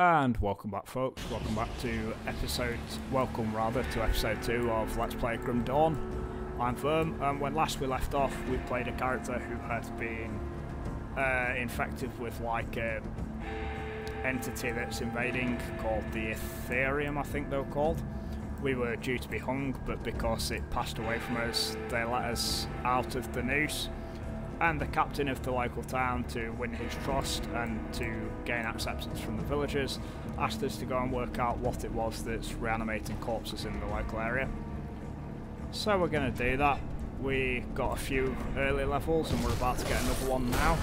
And welcome back folks, welcome back to episode, welcome rather to episode 2 of Let's Play Grim Dawn. I'm Verm, and when last we left off we played a character who had been uh, infected with like an entity that's invading called the Ethereum I think they were called. We were due to be hung but because it passed away from us they let us out of the noose and the captain of the local town to win his trust and to gain acceptance from the villagers asked us to go and work out what it was that's reanimating corpses in the local area. So we're going to do that. We got a few early levels and we're about to get another one now.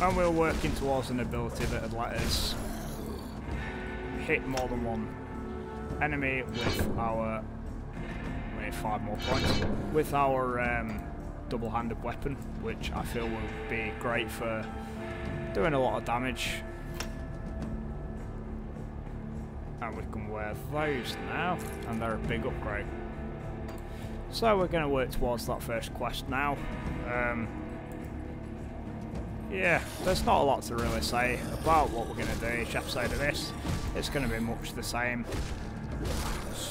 And we're working towards an ability that would let us hit more than one enemy with our five more points with our um, double-handed weapon, which I feel will be great for doing a lot of damage. And we can wear those now, and they're a big upgrade. So we're going to work towards that first quest now. Um, yeah, there's not a lot to really say about what we're going to do each episode of this. It's going to be much the same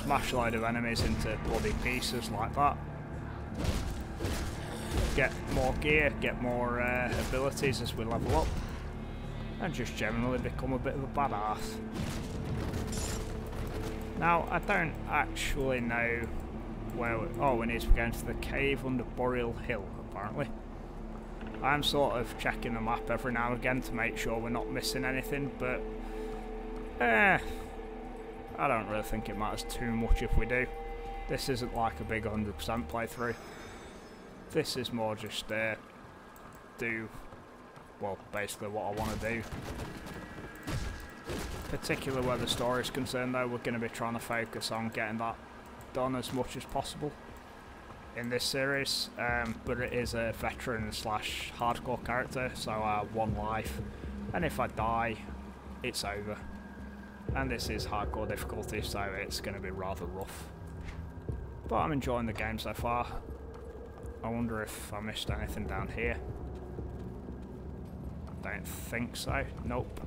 smash a load of enemies into bloody pieces like that. Get more gear, get more uh, abilities as we level up, and just generally become a bit of a badass. Now, I don't actually know where we... Oh, we need to go into the cave under Burial Hill, apparently. I'm sort of checking the map every now and again to make sure we're not missing anything, but... Eh, I don't really think it matters too much if we do. This isn't like a big 100% playthrough. This is more just uh, do, well, basically what I want to do. Particularly where the story is concerned though, we're going to be trying to focus on getting that done as much as possible in this series, um, but it is a veteran slash hardcore character, so have one life, and if I die, it's over. And this is hardcore difficulty, so it's going to be rather rough. But I'm enjoying the game so far. I wonder if I missed anything down here. I don't think so. Nope.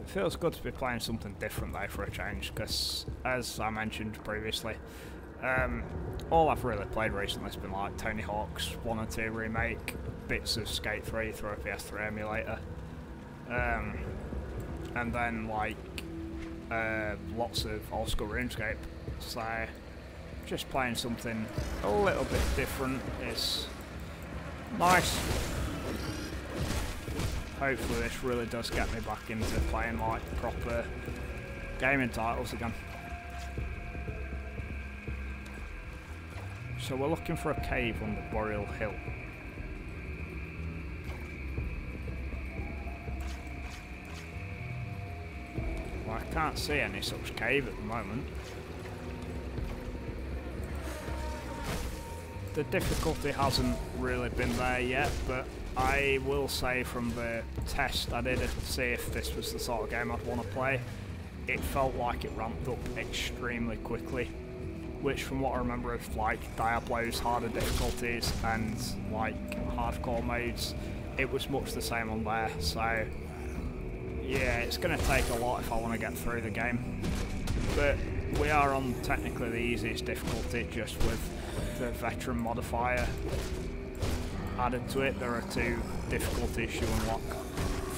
It feels good to be playing something different though for a change, because as I mentioned previously, um, all I've really played recently has been like Tony Hawk's 1 and 2 remake, bits of Skate 3 through a PS3 emulator, um, and then like uh, lots of old school RuneScape. So just playing something a little bit different is nice. Hopefully this really does get me back into playing like proper gaming titles again. So we're looking for a cave on the Burial Hill. Well, I can't see any such cave at the moment. The difficulty hasn't really been there yet, but I will say from the test I did to see if this was the sort of game I'd want to play, it felt like it ramped up extremely quickly which from what I remember of like Diablo's harder difficulties and like hardcore modes, it was much the same on there, so yeah, it's going to take a lot if I want to get through the game. But we are on technically the easiest difficulty just with the veteran modifier added to it. There are two difficulties you unlock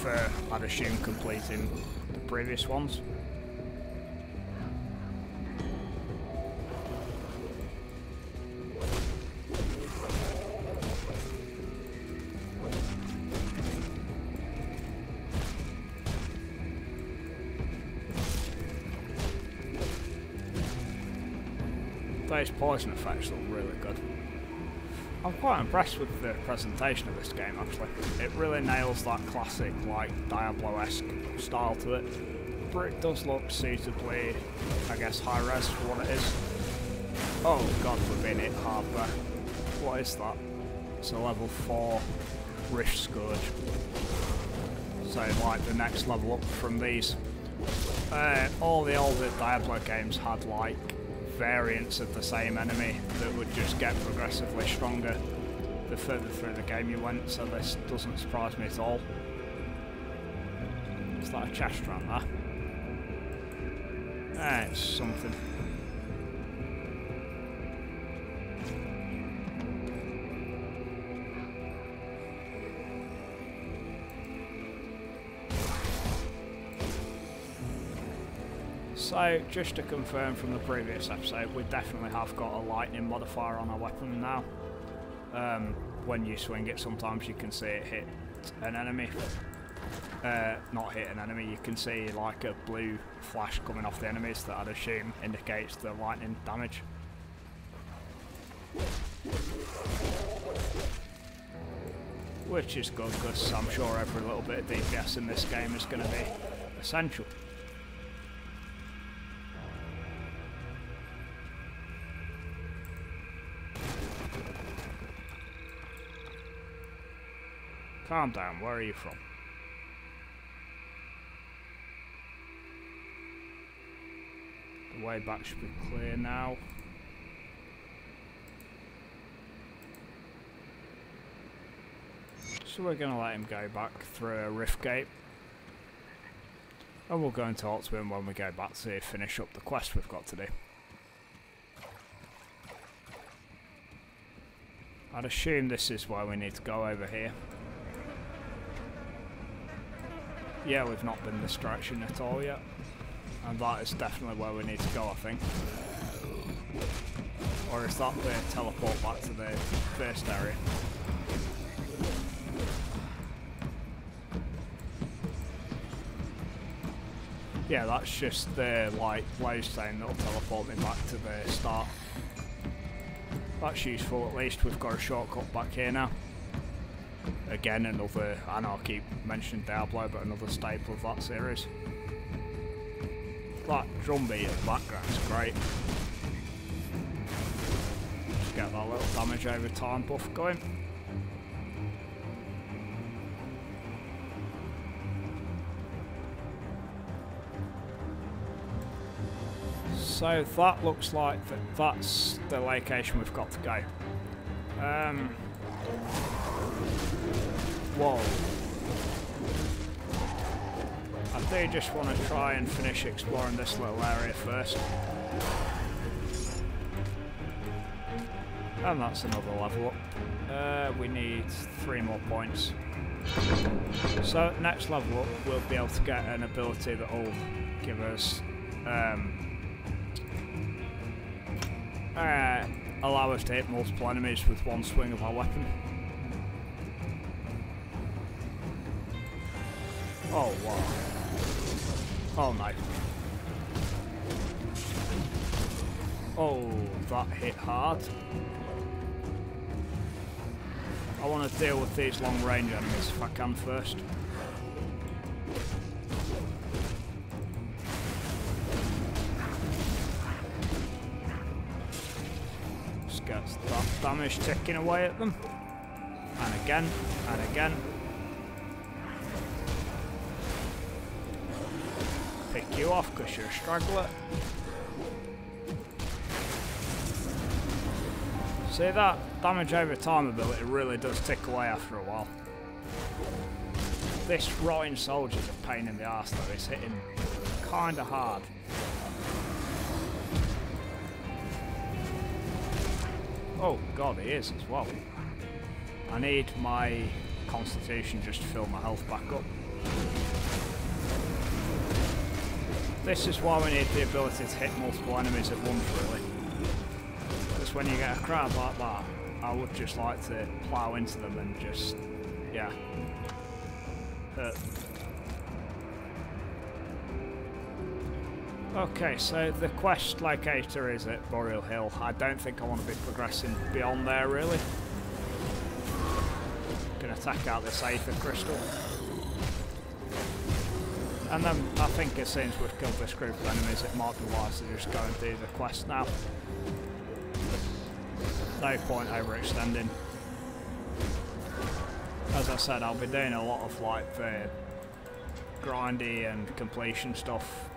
for, I'd assume, completing the previous ones. Those poison effects look really good. I'm quite impressed with the presentation of this game actually. It really nails that classic like Diablo-esque style to it. But it does look suitably, I guess, high res for what it is. Oh god forbid it hardware. What is that? It's a level 4 Rift Scourge. So like the next level up from these. Uh, all the older Diablo games had like variants of the same enemy that would just get progressively stronger the further through the game you went, so this doesn't surprise me at all. It's like a chest around there? Ah, it's something. So, just to confirm from the previous episode, we definitely have got a lightning modifier on our weapon now. Um, when you swing it, sometimes you can see it hit an enemy. Uh, not hit an enemy, you can see like a blue flash coming off the enemies that I'd assume indicates the lightning damage. Which is good because I'm sure every little bit of DPS in this game is going to be essential. Calm down, where are you from? The way back should be clear now. So we're going to let him go back through a rift gate. And we'll go and talk to him when we go back to finish up the quest we've got to do. I'd assume this is why we need to go over here. Yeah, we've not been this at all yet. And that is definitely where we need to go, I think. Or is that the teleport back to the first area? Yeah, that's just the like blaze thing that'll teleport me back to the start. That's useful at least, we've got a shortcut back here now again another, I know I keep mentioning Diablo, but another staple of that series. That drum beat in the background is great. Just get that little damage over time buff going. So that looks like that that's the location we've got to go. Um, Whoa. I do just want to try and finish exploring this little area first. And that's another level up. Uh, we need three more points. So next level up we'll be able to get an ability that will give us um, uh, allow us to hit multiple enemies with one swing of our weapon. Oh, wow. Oh, nice. Oh, that hit hard. I want to deal with these long range enemies if I can first. Just get that damage ticking away at them. And again, and again. Pick you off because you're a struggler. See that damage over time ability really does tick away after a while. This rotting soldier's a pain in the ass though, it's hitting kinda hard. Oh god, he is as well. I need my constitution just to fill my health back up. This is why we need the ability to hit multiple enemies at once, really. Because when you get a crowd like that, I would just like to plough into them and just, yeah, hurt. Okay, so the quest locator is at Burial Hill. I don't think I want to be progressing beyond there, really. Gonna attack out this Aether Crystal. And then I think soon as we've killed this group of enemies, it might be wise to just go and do the quest now. No point overextending. As I said, I'll be doing a lot of like the grindy and completion stuff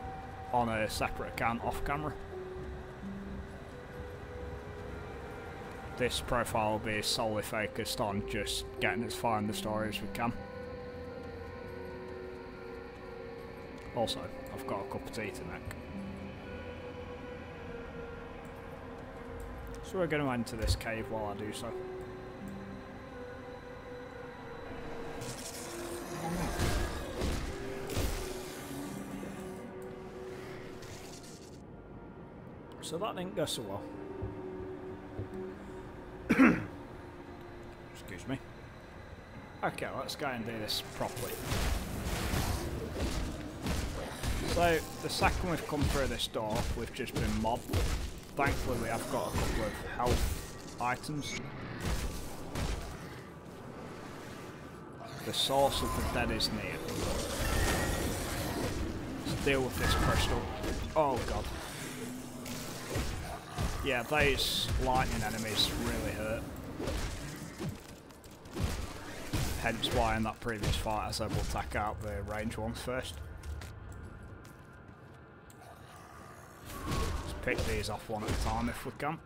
on a separate account off camera. this profile will be solely focused on just getting as far in the story as we can. Also, I've got a cup of tea to make. So we're going to enter this cave while I do so. So that didn't go so well. Excuse me. Okay, let's go and do this properly. So, the second we've come through this door, we've just been mobbed. Thankfully we have got a couple of health items. The source of the dead is near. Let's deal with this crystal. Oh god. Yeah, those lightning enemies really hurt. Hence why in that previous fight I said we'll take out the range ones first. Pick these off one at a time if we can.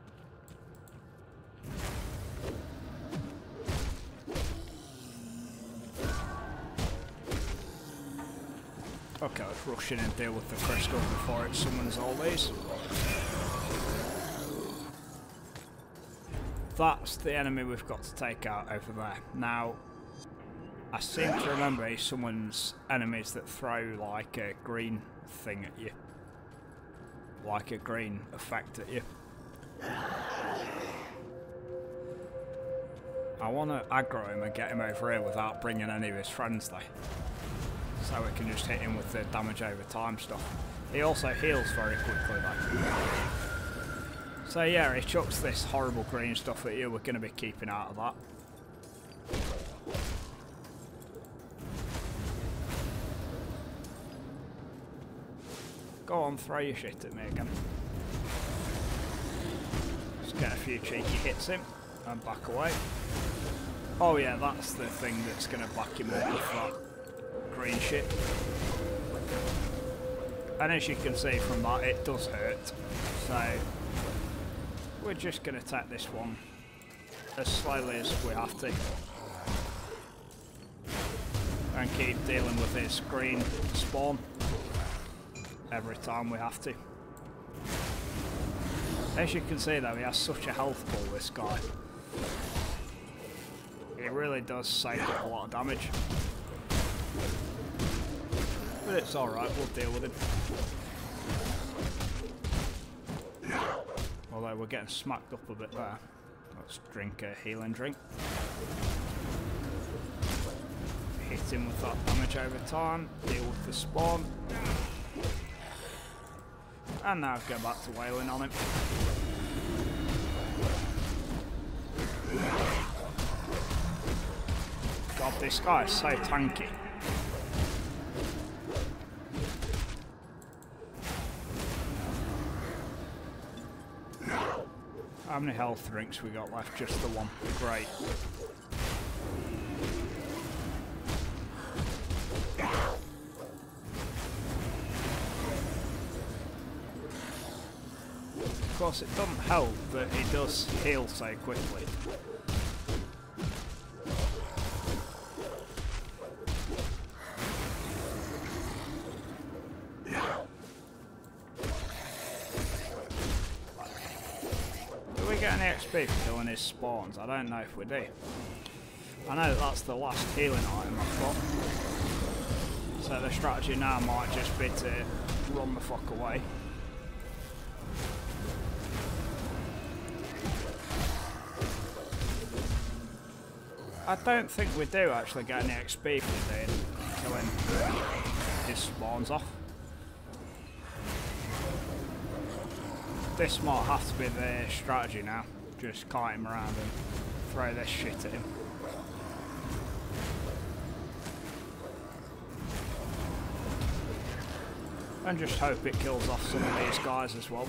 Okay, let's rush in and deal with the crystal before it summons all these. That's the enemy we've got to take out over there. Now, I seem to remember he summons enemies that throw like a green thing at you. Like a green effect at you. I want to aggro him and get him over here without bringing any of his friends though. So we can just hit him with the damage over time stuff. He also heals very quickly though. So yeah, he chucks this horrible green stuff at you, we're going to be keeping out of that. Go on, throw your shit at me again. Just get a few cheeky hits in and back away. Oh yeah, that's the thing that's going to back him up with that green shit. And as you can see from that, it does hurt. So, we're just going to take this one as slowly as we have to. And keep dealing with this green spawn every time we have to. As you can see though, he has such a health pool, this guy. He really does save a lot of damage. But it's alright, we'll deal with him. Although we're getting smacked up a bit there. Let's drink a healing drink. Hit him with that damage over time, deal with the spawn. And now go back to wailing on him. God, this guy is so tanky. How many health drinks we got left? Just the one. Great. Course, it doesn't help that he does heal so quickly. Do we get any XP for killing his spawns? I don't know if we do. I know that's the last healing item I've got. So the strategy now might just be to run the fuck away. I don't think we do actually get any XP for doing killing his spawns off. This might have to be the strategy now. Just kite him around and throw this shit at him. And just hope it kills off some of these guys as well.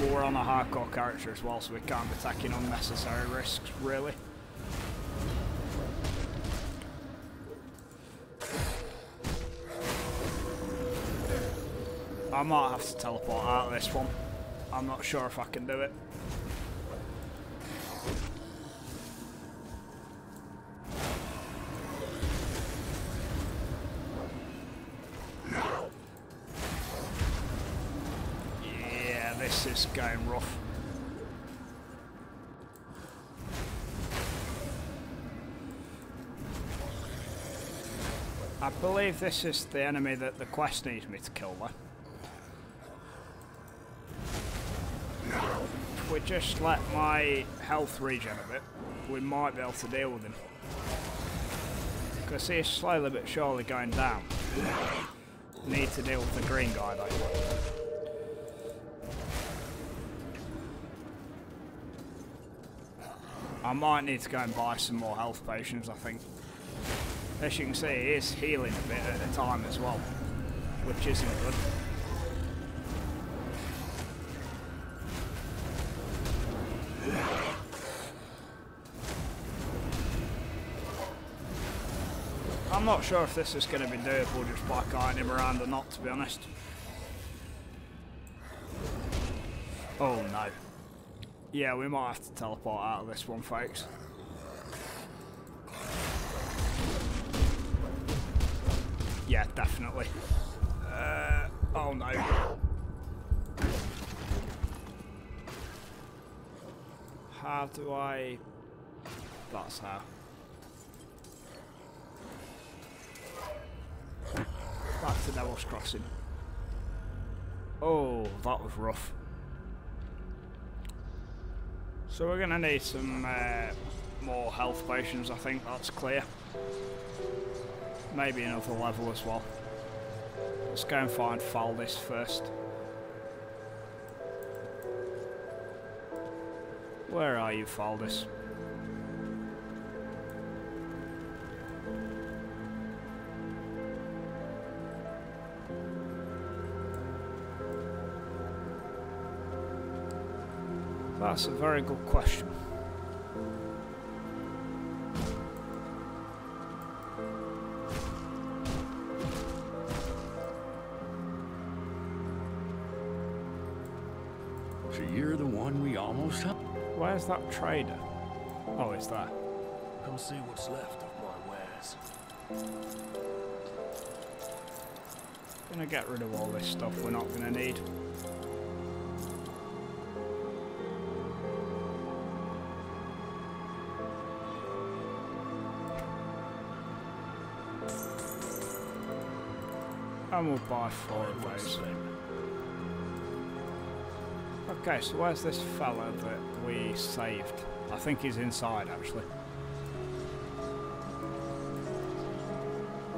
lore on a hardcore character as well, so we can't be taking unnecessary risks, really. I might have to teleport out of this one. I'm not sure if I can do it. This is the enemy that the quest needs me to kill though. If we just let my health regen a bit, we might be able to deal with him. Because he's slowly but surely going down. Need to deal with the green guy though. I might need to go and buy some more health potions, I think. As you can see, he is healing a bit at a time as well, which isn't good. I'm not sure if this is going to be doable just by guiding him around or not, to be honest. Oh no. Yeah, we might have to teleport out of this one, folks. Yeah, definitely. Uh, oh no. How do I... That's how. Back to Devil's Crossing. Oh, that was rough. So we're going to need some uh, more health potions, I think, that's clear. Maybe another level as well. Let's go and find Faldis first. Where are you, Faldis? That's a very good question. Where's that trader? Oh, it's there. Come see what's left of my wares. Gonna get rid of all this stuff we're not gonna need. And we'll buy four of those. Okay, so where's this fella that we saved? I think he's inside actually.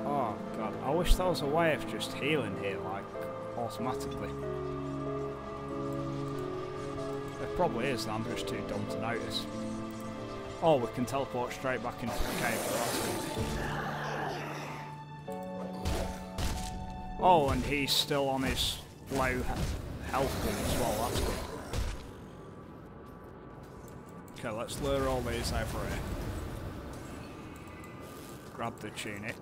Oh god, I wish there was a way of just healing here, like, automatically. There probably is, I'm just too dumb to notice. Oh, we can teleport straight back into the cave. Oh, and he's still on his low health as well, that's good. Okay, let's lure all these over here. Grab the tunic.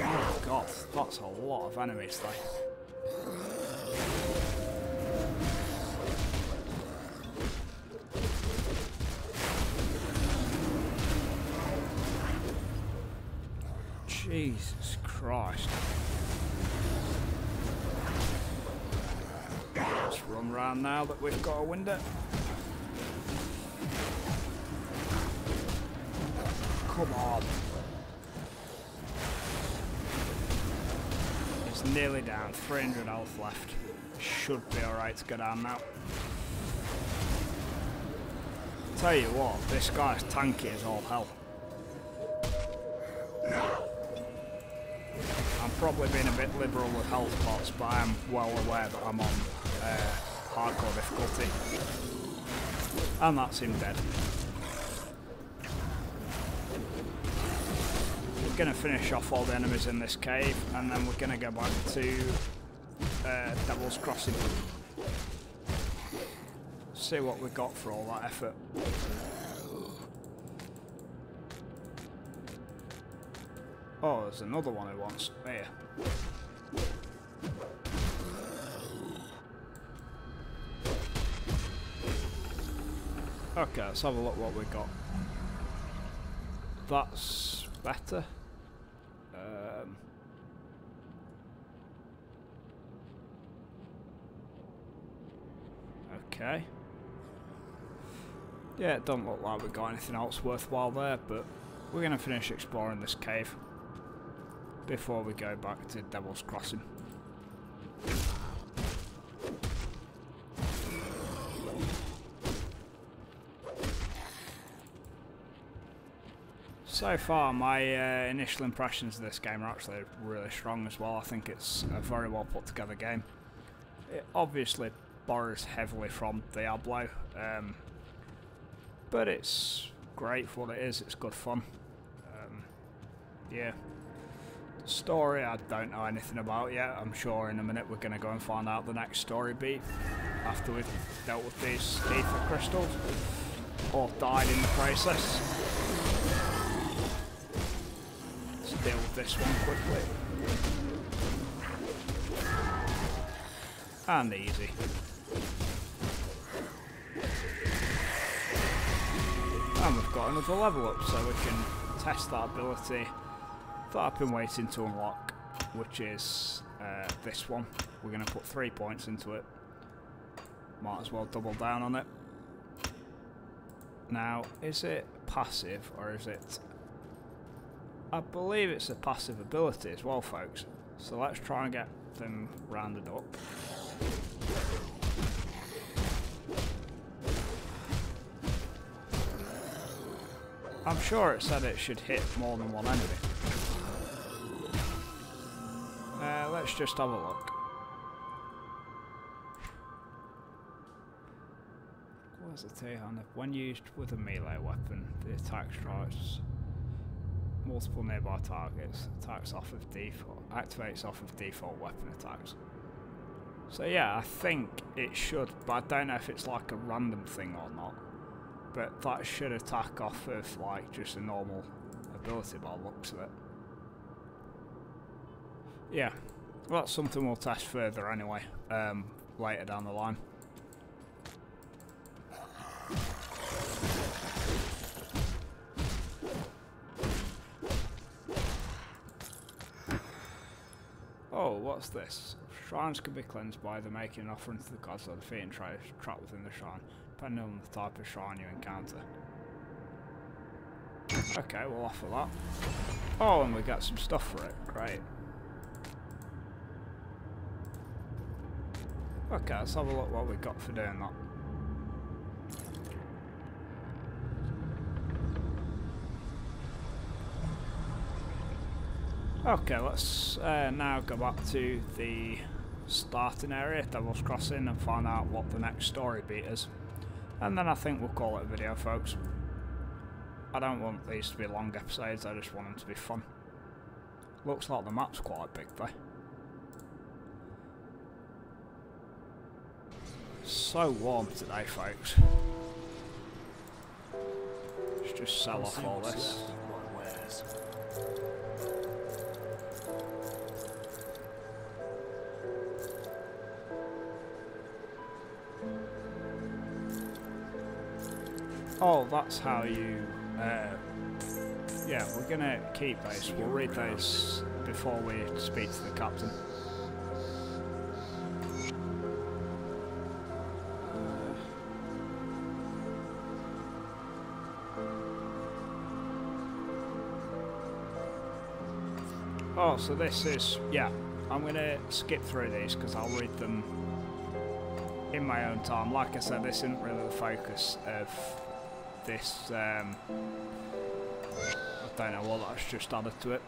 Oh god, that's a lot of enemies though. Jesus Christ. Let's run round now that we've got a window. Come on. It's nearly down, 300 health left. Should be alright to go down now. Tell you what, this guy's tanky as all hell. I'm probably been a bit liberal with health pots, but I am well aware that I'm on uh, hardcore difficulty. And that's him dead. We're going to finish off all the enemies in this cave, and then we're going to go back to uh, Devil's Crossing. See what we got for all that effort. Oh, there's another one who wants here. Okay, let's have a look what we got. That's better. Um, okay. Yeah, it doesn't look like we've got anything else worthwhile there, but we're going to finish exploring this cave before we go back to Devil's Crossing. So far, my uh, initial impressions of this game are actually really strong as well. I think it's a very well put together game. It obviously borrows heavily from Diablo, um, but it's great for what it is. It's good fun. Um, yeah. Story, I don't know anything about yet. I'm sure in a minute we're going to go and find out the next story beat after we've dealt with these Aether Crystals or died in the process. Let's deal with this one quickly. And easy. And we've got another level up so we can test that ability that I've been waiting to unlock, which is uh, this one. We're going to put three points into it. Might as well double down on it. Now, is it passive or is it... I believe it's a passive ability as well, folks. So let's try and get them rounded up. I'm sure it said it should hit more than one enemy. Just have a look. What does it say? When used with a melee weapon, the attack strikes multiple nearby targets, attacks off of default, activates off of default weapon attacks. So yeah, I think it should, but I don't know if it's like a random thing or not. But that should attack off of like just a normal ability by the looks of it. Yeah, well, that's something we'll test further anyway, um, later down the line. Oh, what's this? Shrines can be cleansed by either making an offering to the gods or defeating traps trapped within the shrine, depending on the type of shrine you encounter. Okay, we'll offer that. Oh, and we got some stuff for it. Great. Okay, let's have a look what we got for doing that. Okay, let's uh, now go back to the starting area, Devil's Crossing, and find out what the next story beat is. And then I think we'll call it a video, folks. I don't want these to be long episodes, I just want them to be fun. Looks like the map's quite big though. So warm today, folks. Let's just sell off all this. left of my wares. Oh, that's how you. Uh, yeah, we're gonna keep those. We'll read those before we speak to the captain. Oh, so this is yeah. I'm gonna skip through these because I'll read them in my own time. Like I said, this isn't really the focus of this. Um, I don't know what that's just added to it.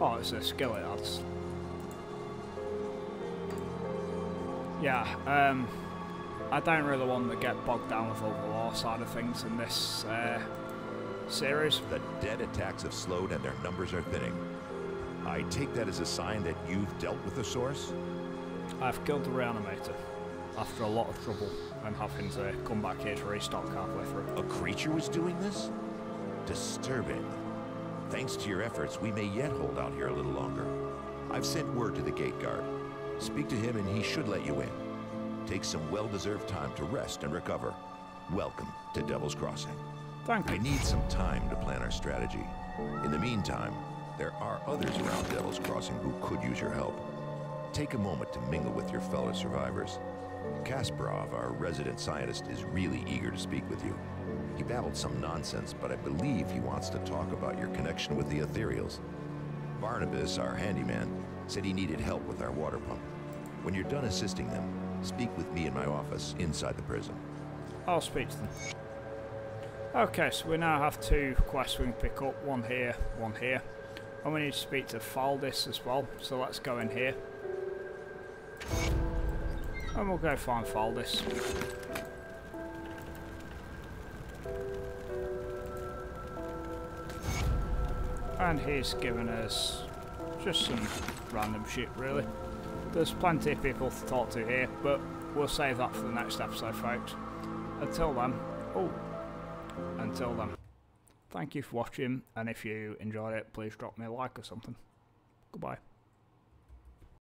Oh, it's a skill it adds. Yeah, um, I don't really want to get bogged down with all the law side of things in this uh, series. The dead attacks have slowed and their numbers are thinning. I take that as a sign that you've dealt with the source? I've killed the reanimator after a lot of trouble I'm having to come back here to restock halfway through. A creature was doing this? Disturbing. Thanks to your efforts, we may yet hold out here a little longer. I've sent word to the gate guard. Speak to him and he should let you in. Take some well-deserved time to rest and recover. Welcome to Devil's Crossing. Thank I need some time to plan our strategy. In the meantime, there are others around Devil's Crossing who could use your help. Take a moment to mingle with your fellow survivors. Kasparov, our resident scientist, is really eager to speak with you. He babbled some nonsense, but I believe he wants to talk about your connection with the Aetherials. Barnabas, our handyman, said he needed help with our water pump. When you're done assisting them, speak with me in my office inside the prison. I'll speak to them. Okay, so we now have two quests we can pick up. One here, one here. And we need to speak to Faldis as well. So let's go in here. And we'll go find Faldis. And he's given us just some random shit, really. There's plenty of people to talk to here, but we'll save that for the next episode, folks. Until then, oh, until then, thank you for watching, and if you enjoyed it, please drop me a like or something. Goodbye.